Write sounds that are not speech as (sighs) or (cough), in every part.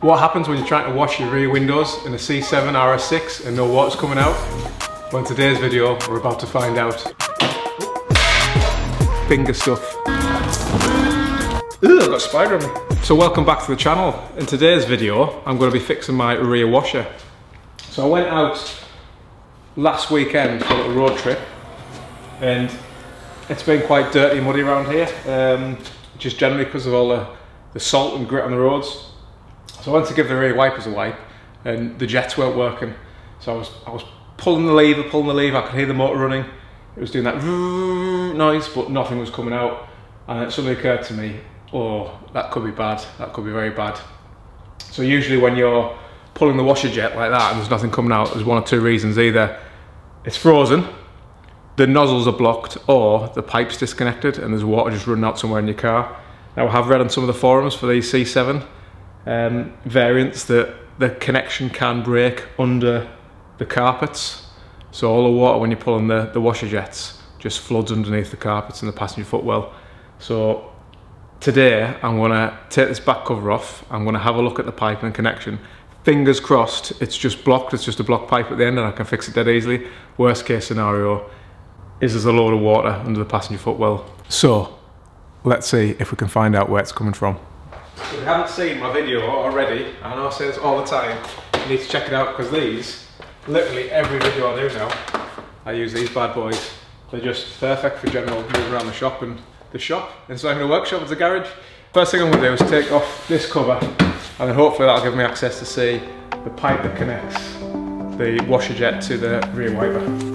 What happens when you're trying to wash your rear windows in a C7 RS6 and no water's coming out? Well in today's video we're about to find out. Finger stuff. Ooh, I've got a spider on me. So welcome back to the channel. In today's video I'm going to be fixing my rear washer. So I went out last weekend for a little road trip and it's been quite dirty and muddy around here um, just generally because of all the, the salt and grit on the roads so I went to give the rear wipers a wipe and the jets weren't working. So I was, I was pulling the lever, pulling the lever, I could hear the motor running. It was doing that noise but nothing was coming out. And it suddenly occurred to me oh that could be bad, that could be very bad. So usually when you're pulling the washer jet like that and there's nothing coming out there's one or two reasons either. It's frozen the nozzles are blocked or the pipe's disconnected and there's water just running out somewhere in your car. Now I have read on some of the forums for these C7 um, variants that the connection can break under the carpets. So all the water when you're pulling the, the washer jets just floods underneath the carpets and the passenger footwell. So today I'm gonna take this back cover off. I'm gonna have a look at the pipe and connection. Fingers crossed, it's just blocked. It's just a blocked pipe at the end and I can fix it dead easily. Worst case scenario, is there's a load of water under the passenger footwell. So let's see if we can find out where it's coming from. If you haven't seen my video already, I know I say this all the time, you need to check it out because these, literally every video I do now, I use these bad boys. They're just perfect for general moving around the shop and the shop. Instead of a workshop, it's a garage. First thing I'm gonna do is take off this cover and then hopefully that'll give me access to see the pipe that connects the washer jet to the rear wiper.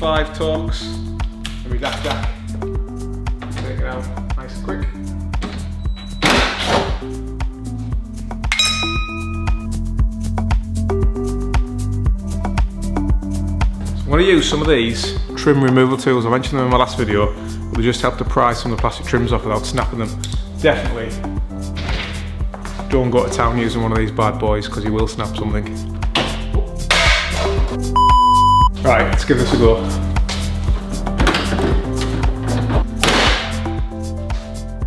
T25 Torx and we dack dack. Take it out nice and quick. So I'm going to use some of these trim removal tools. I mentioned them in my last video. They just help to pry some of the plastic trims off without snapping them. Definitely don't go to town using one of these bad boys because you will snap something. Right, let's give this a go.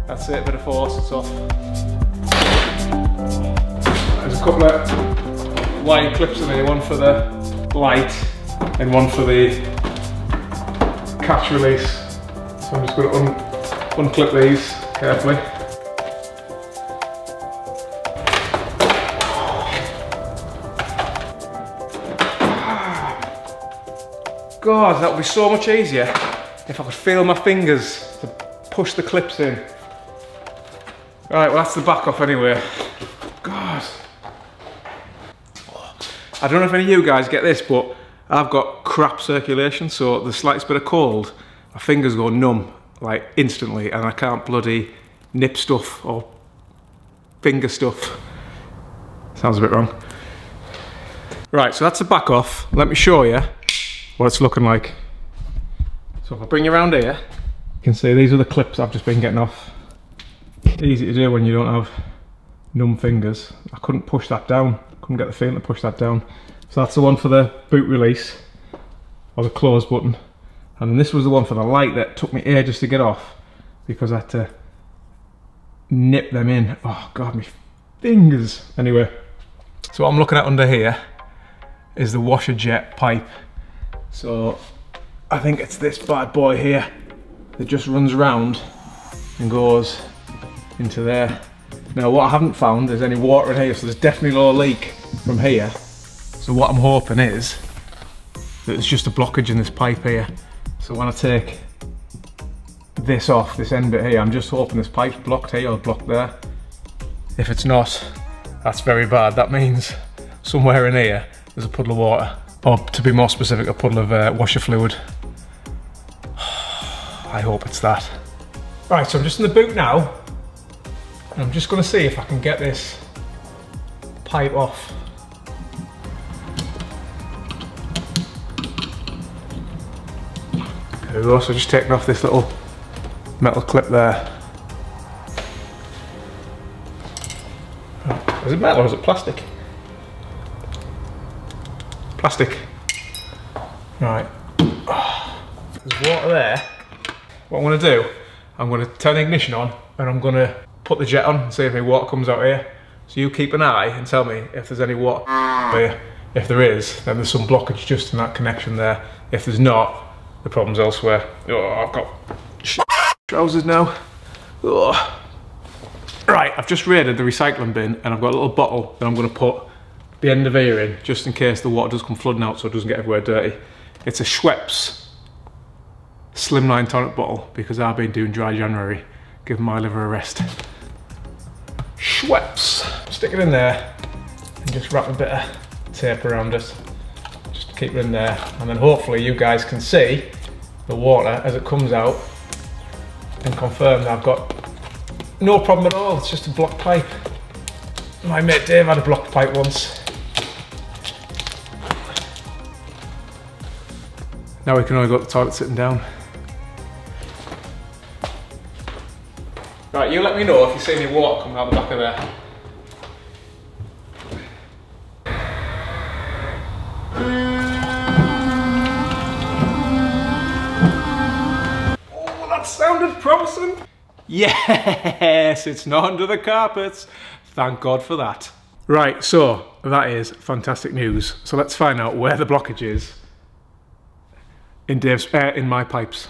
That's it, a bit of force, it's off. There's a couple of wire clips in here, one for the light and one for the catch release. So I'm just going to un unclip these carefully. God, that would be so much easier if I could feel my fingers to push the clips in. Right, well that's the back off anyway. God. I don't know if any of you guys get this, but I've got crap circulation, so the slightest bit of cold, my fingers go numb, like instantly, and I can't bloody nip stuff or finger stuff. Sounds a bit wrong. Right, so that's the back off. Let me show you what it's looking like. So if I bring you around here, you can see these are the clips I've just been getting off. Easy to do when you don't have numb fingers. I couldn't push that down, couldn't get the feeling to push that down. So that's the one for the boot release, or the close button. And then this was the one for the light that took me ages to get off, because I had to nip them in. Oh God, my fingers. Anyway, so what I'm looking at under here is the washer jet pipe so I think it's this bad boy here that just runs around and goes into there. Now what I haven't found is any water in here, so there's definitely no leak from here. So what I'm hoping is that there's just a blockage in this pipe here. So when I take this off, this end bit here, I'm just hoping this pipe's blocked here or blocked there. If it's not, that's very bad. That means somewhere in here, there's a puddle of water or to be more specific, a puddle of uh, washer fluid. (sighs) I hope it's that. Right, so I'm just in the boot now, and I'm just gonna see if I can get this pipe off. There we go, so just taking off this little metal clip there. Is it metal or is it plastic? Plastic. Right. There's water there. What I'm gonna do, I'm gonna turn the ignition on and I'm gonna put the jet on and see if any water comes out here. So you keep an eye and tell me if there's any water here. If there is, then there's some blockage just in that connection there. If there's not, the problem's elsewhere. Oh, I've got trousers now. Oh. Right, I've just raided the recycling bin and I've got a little bottle that I'm going to put the end of in just in case the water does come flooding out so it doesn't get everywhere dirty. It's a Schweppes slimline tonic bottle because I've been doing dry January, giving my liver a rest. Schweppes. Stick it in there and just wrap a bit of tape around it. Just to keep it in there and then hopefully you guys can see the water as it comes out and confirm that I've got no problem at all, it's just a blocked pipe. My mate Dave had a blocked pipe once. Now we can only go to the toilet sitting down. Right, you let me know if you see any water coming out the back of there. Oh, that sounded promising. Yes, it's not under the carpets. Thank God for that. Right, so that is fantastic news. So let's find out where the blockage is in Dave's uh, in my pipes.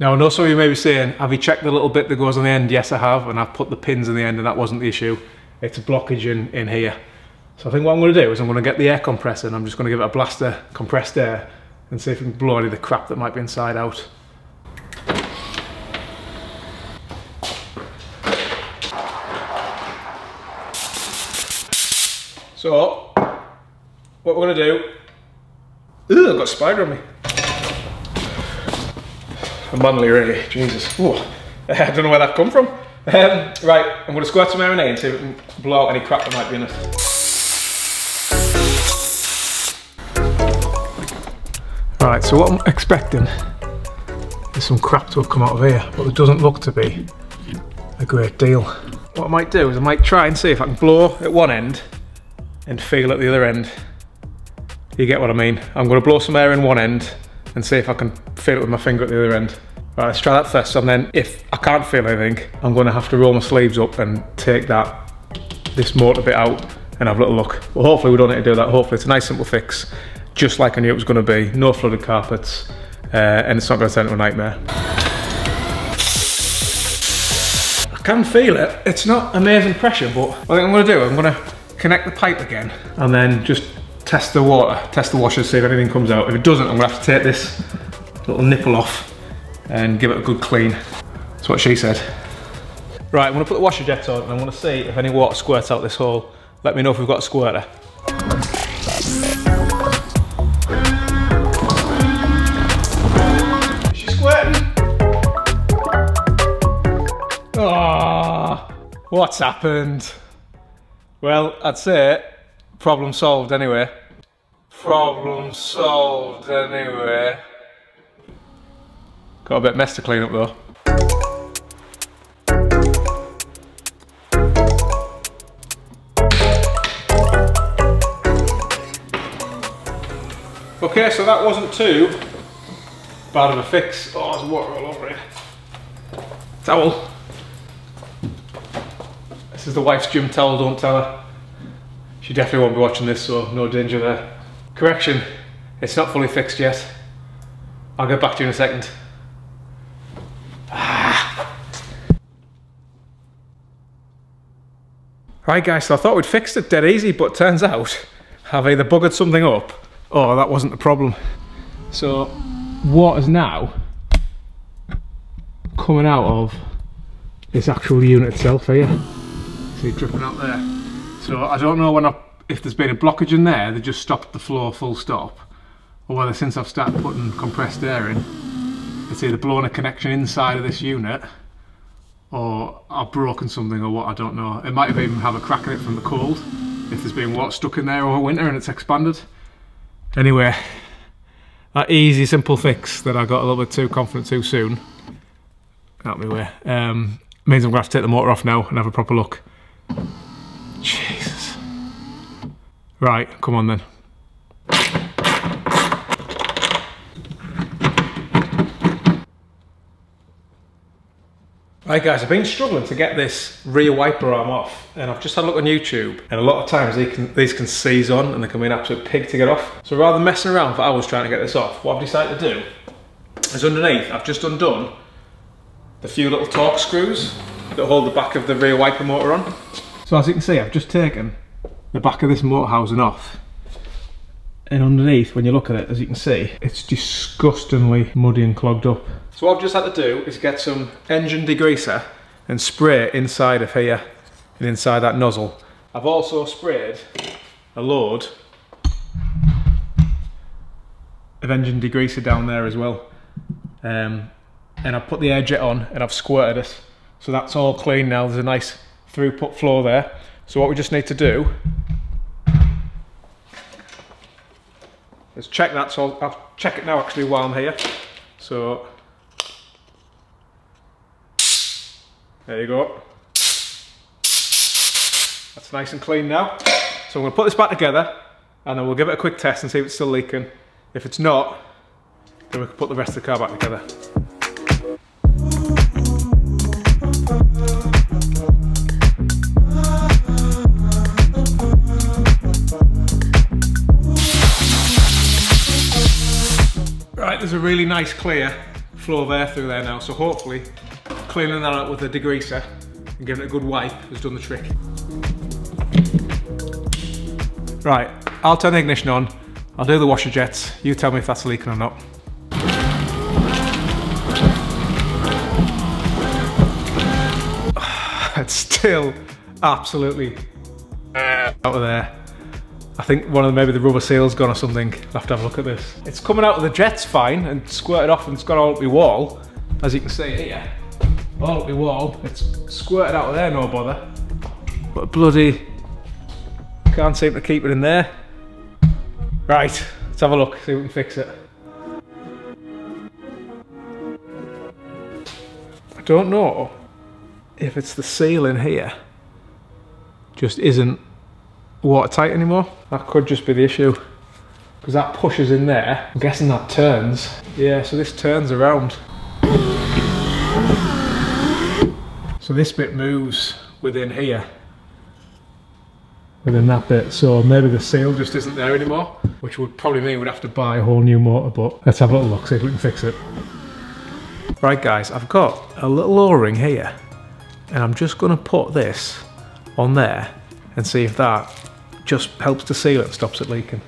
Now I know some of you may be saying, have you checked the little bit that goes on the end? Yes I have, and I've put the pins in the end and that wasn't the issue. It's a blockage in, in here. So I think what I'm gonna do is I'm gonna get the air compressor and I'm just gonna give it a blaster, compressed air, and see if we can blow any of the crap that might be inside out. So, what we're gonna do, Ooh, I've got a spider on me. Manly really, Jesus. Ooh, (laughs) I don't know where that come from. Um, right, I'm gonna squirt some air in and see if we can blow out any crap that might be in it. Right, so what I'm expecting is some crap to have come out of here, but it doesn't look to be a great deal. What I might do is I might try and see if I can blow at one end and feel at the other end. You get what I mean? I'm gonna blow some air in one end and see if I can feel it with my finger at the other end. Right, let's try that first, and then if I can't feel anything, I'm gonna have to roll my sleeves up and take that, this motor bit out and have a little look. Well, hopefully we don't need to do that. Hopefully it's a nice simple fix, just like I knew it was gonna be. No flooded carpets, uh, and it's not gonna turn into a nightmare. I can feel it. It's not amazing pressure, but I think I'm gonna do, I'm gonna connect the pipe again, and then just test the water, test the washer, see if anything comes out. If it doesn't, I'm gonna have to take this little nipple off and give it a good clean. That's what she said. Right, I'm gonna put the washer jet on and I'm gonna see if any water squirts out this hole. Let me know if we've got a squirter. Is she squirting? Oh, what's happened? Well, I'd say problem solved anyway. Problem solved anyway. Got a bit mess to clean up though. Okay, so that wasn't too bad of a fix. Oh, there's water all over it. Towel. This is the wife's gym towel, don't tell her. She definitely won't be watching this, so no danger there. Correction, it's not fully fixed yet. I'll get back to you in a second. Ah. Right guys, so I thought we'd fixed it dead easy, but turns out I've either buggered something up or that wasn't the problem. So what is now coming out of this actual unit itself here. See dripping out there. So I don't know when I, if there's been a blockage in there, they just stopped the flow full stop, or whether since I've started putting compressed air in, it's either blown a connection inside of this unit or I've broken something or what, I don't know. It might have even have a crack in it from the cold, if there's been water stuck in there over winter and it's expanded. Anyway, that easy, simple fix that I got a little bit too confident too soon, out my way, um, means I'm going to have to take the motor off now and have a proper look. Jesus. Right, come on then. Right guys, I've been struggling to get this rear wiper arm off and I've just had a look on YouTube and a lot of times these can, these can seize on and they can be an absolute pig to get off. So rather than messing around for hours trying to get this off, what I've decided to do is underneath, I've just undone the few little Torx screws that hold the back of the rear wiper motor on. So as you can see, I've just taken the back of this motor housing off. And underneath when you look at it as you can see it's disgustingly muddy and clogged up. So what I've just had to do is get some engine degreaser and spray it inside of here and inside that nozzle. I've also sprayed a load of engine degreaser down there as well. Um, and I've put the air jet on and I've squirted it. So that's all clean now. There's a nice throughput flow there. So what we just need to do Let's check that, so I'll, I'll check it now actually while I'm here. So, there you go. That's nice and clean now. So I'm going to put this back together and then we'll give it a quick test and see if it's still leaking. If it's not, then we can put the rest of the car back together. There's a really nice clear flow of air through there now. So hopefully cleaning that up with a degreaser and giving it a good wipe has done the trick. Right, I'll turn the ignition on. I'll do the washer jets. You tell me if that's leaking or not. (sighs) it's still absolutely out of there. I think one of the, maybe the rubber seal's gone or something. I'll have to have a look at this. It's coming out of the jets fine and squirted off and it's gone all up my wall. As you can see here, all up my wall. It's squirted out of there, no bother. But bloody, can't seem to keep it in there. Right, let's have a look, see if we can fix it. I don't know if it's the seal in here just isn't watertight anymore. That could just be the issue. Because that pushes in there. I'm guessing that turns. Yeah, so this turns around. So this bit moves within here. Within that bit. So maybe the seal just isn't there anymore. Which would probably mean we'd have to buy a whole new motor. But let's have a little look, see if we can fix it. Right guys, I've got a little O-ring here. And I'm just going to put this on there and see if that just helps to seal it and stops it leaking.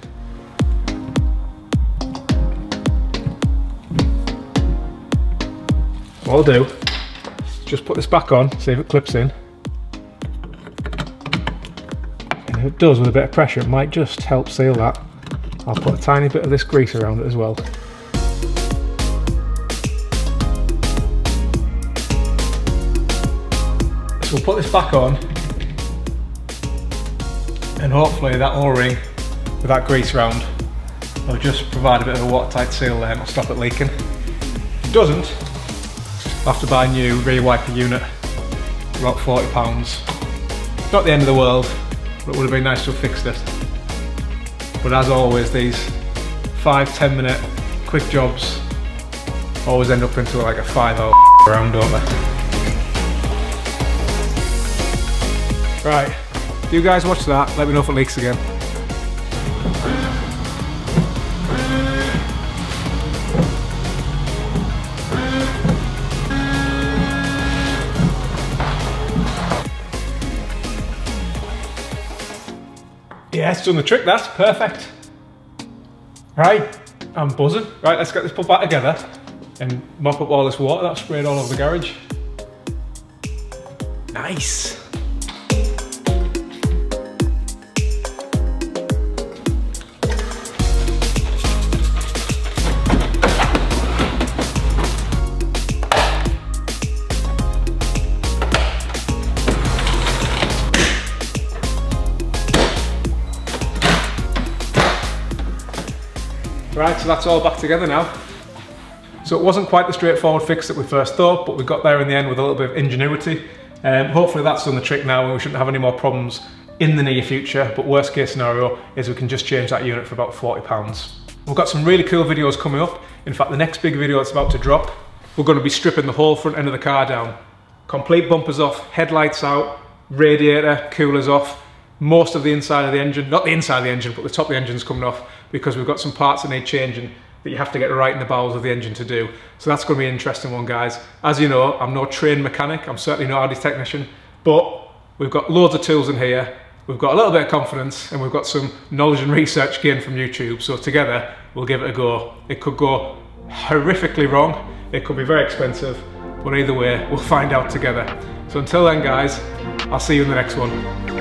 What I'll do, just put this back on, see if it clips in. And if it does with a bit of pressure, it might just help seal that. I'll put a tiny bit of this grease around it as well. So we'll put this back on and hopefully that o-ring with that grease round will just provide a bit of a watertight seal there and it'll stop it leaking. If it doesn't, I'll have to buy a new rear wiper unit, about £40. Not the end of the world, but it would have been nice to have fixed it. But as always, these five, 10 minute quick jobs always end up into like a five hour (laughs) round, don't they? Right, you guys watch that, let me know if it leaks again. It's done the trick, that's perfect. Right, I'm buzzing. Right, let's get this put back together and mop up all this water that's sprayed all over the garage. Nice. So that's all back together now. So it wasn't quite the straightforward fix that we first thought, but we got there in the end with a little bit of ingenuity. Um, hopefully that's done the trick now and we shouldn't have any more problems in the near future, but worst case scenario is we can just change that unit for about 40 pounds. We've got some really cool videos coming up. In fact, the next big video that's about to drop, we're gonna be stripping the whole front end of the car down. Complete bumpers off, headlights out, radiator, coolers off, most of the inside of the engine, not the inside of the engine, but the top of the engine's coming off because we've got some parts that need changing that you have to get right in the bowels of the engine to do. So that's going to be an interesting one, guys. As you know, I'm no trained mechanic. I'm certainly no Audi technician, but we've got loads of tools in here. We've got a little bit of confidence and we've got some knowledge and research gained from YouTube. So together, we'll give it a go. It could go horrifically wrong. It could be very expensive, but either way, we'll find out together. So until then, guys, I'll see you in the next one.